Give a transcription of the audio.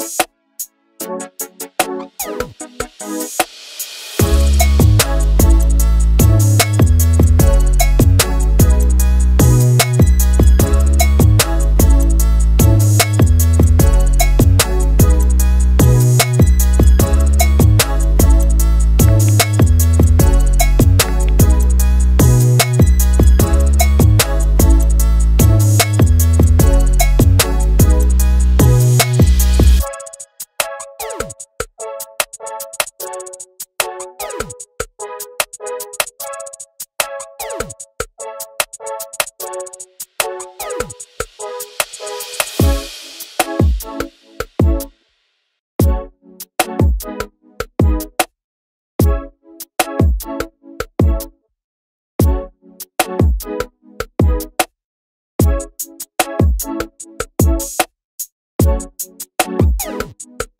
you. Thank you.